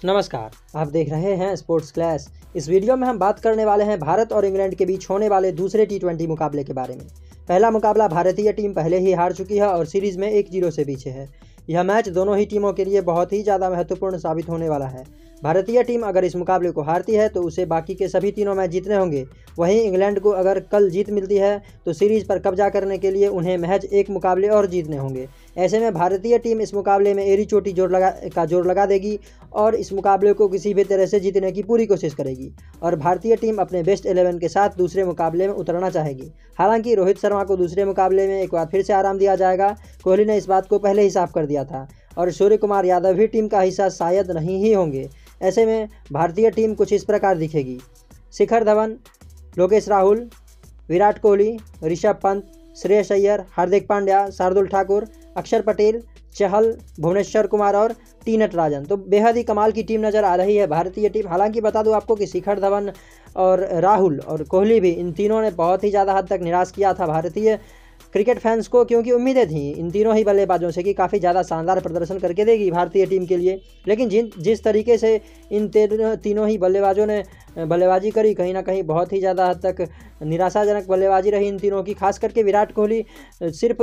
नमस्कार, आप देख रहे हैं स्पोर्ट्स क्लास इस वीडियो में हम बात करने वाले हैं भारत और इंग्लैंड के बीच होने वाले दूसरे टी मुकाबले के बारे में। पहला मुकाबला भारतीय टीम पहले ही हार चुकी है और सीरीज़ में एक ज़ीरो से पीछे है। यह मैच दोनों ही टीमों के लिए बहुत ही ज़्यादा महत्वपूर्ण साबित होने वाला है। भारतीय टीम अगर इस मुकाबले को हारती है तो उसे बाकी के सभी तीनों मैच जीतने होंगे। वहीं इंग्लैंड को अगर कल जीत मिलती है तो सीरीज़ पर कब्जा करने के लिए उन्हें महज एक मुकाबले और जीतने होंगे। ऐसे में भारतीय टीम इस मुकाबले में एरी चोटी ज़ोर लगा, का ज़ोर लगा देगी और इस मुकाबले को किसी भी तरह से जीतने की पूरी कोशिश करेगी। और भारतीय टीम अपने बेस्ट एलेवन के साथ दूसरे मुकाबले में उतरना चाहेगी। हालाँकि रोहित शर्मा को दूसरे मुकाबले में एक बार फिर से आराम दिया जाएगा। कोहली ने इस बात को पहले ही साफ़ कर दिया था। और सूर्य कुमार यादव भी टीम का हिस्सा शायद नहीं ही होंगे। ऐसे में भारतीय टीम कुछ इस प्रकार दिखेगी। शिखर धवन, लोकेश राहुल, विराट कोहली, ऋषभ पंत, श्रेयस अय्यर, हार्दिक पांड्या, शार्दुल ठाकुर अक्षर पटेल, चहल, भुवनेश्वर कुमार और टी नटराजन तो बेहद ही कमाल की टीम नज़र आ रही है भारतीय टीम। हालाँकि बता दूँ आपको कि शिखर धवन और राहुल और कोहली भी इन तीनों ने बहुत ही ज़्यादा हद तक निराश किया था भारतीय क्रिकेट फैंस को, क्योंकि उम्मीदें थी इन तीनों ही बल्लेबाजों से कि काफ़ी ज़्यादा शानदार प्रदर्शन करके देगी भारतीय टीम के लिए। लेकिन जिन, जिस तरीके से इन तीनों ही बल्लेबाजों ने बल्लेबाजी करी, कहीं ना कहीं बहुत ही ज़्यादा हद तक निराशाजनक बल्लेबाजी रही इन तीनों की, खास करके विराट कोहली सिर्फ़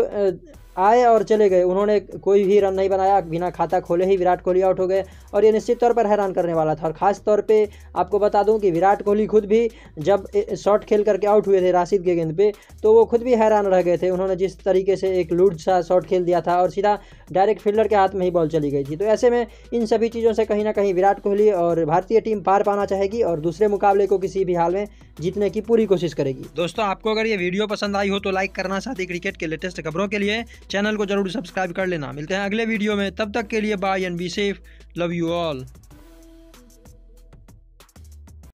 आए और चले गए। उन्होंने कोई भी रन नहीं बनाया, बिना खाता खोले ही विराट कोहली आउट हो गए और ये निश्चित तौर पर हैरान करने वाला था। और ख़ास तौर पे आपको बता दूँ कि विराट कोहली खुद भी जब शॉट खेल करके आउट हुए थे राशिद के गेंद पे तो वो खुद भी हैरान रह गए थे। उन्होंने जिस तरीके से एक लूट सा शॉट खेल दिया था और सीधा डायरेक्ट फील्डर के हाथ में ही बॉल चली गई थी। तो ऐसे में इन सभी चीज़ों से कहीं ना कहीं विराट कोहली और भारतीय टीम पार पाना चाहेगी और दूसरे मुकाबले को किसी भी हाल में जीतने की पूरी कोशिश करेगी। दोस्तों, आपको अगर ये वीडियो पसंद आई हो तो लाइक करना, साथ ही क्रिकेट के लेटेस्ट खबरों के लिए चैनल को ज़रूर सब्सक्राइब कर लेना। मिलते हैं अगले वीडियो में। तब तक के लिए bye and be safe love you all